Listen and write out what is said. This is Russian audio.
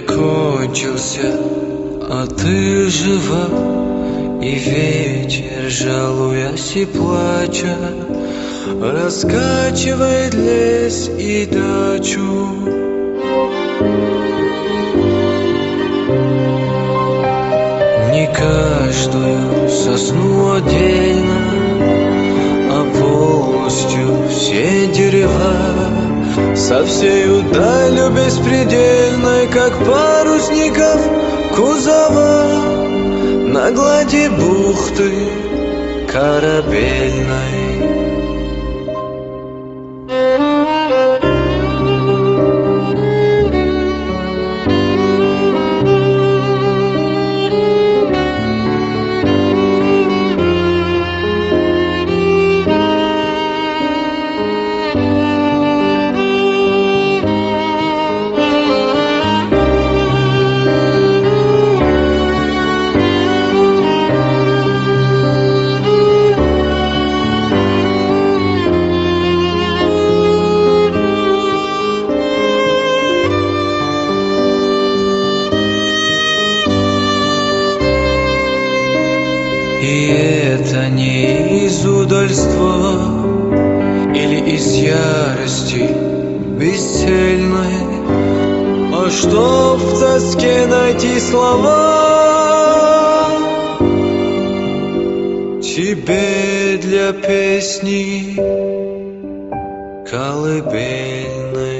кончился, а ты жива. И ветер, жалуясь и плача Раскачивает лес и дачу. Не каждую сосну отдельно А полностью все дерева Со всею далью беспредельной Как парусников кузова На глади бухты корабельной И это не из удальства Или из ярости бесцельной А что в тоске найти слова Тебе для песни колыбельной